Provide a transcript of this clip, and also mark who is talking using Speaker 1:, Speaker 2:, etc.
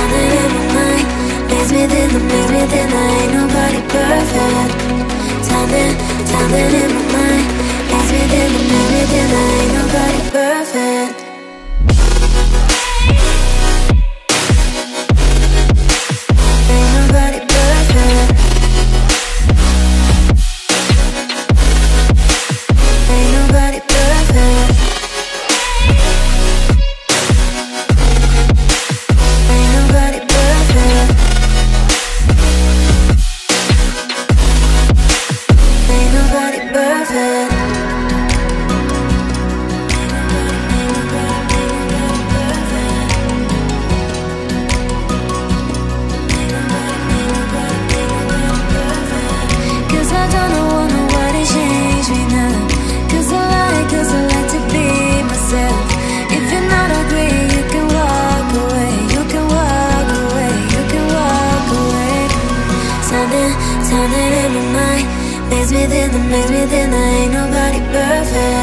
Speaker 1: Running in my mind, lives me, the, I within. The, ain't nobody perfect. within the me think I ain't nobody perfect.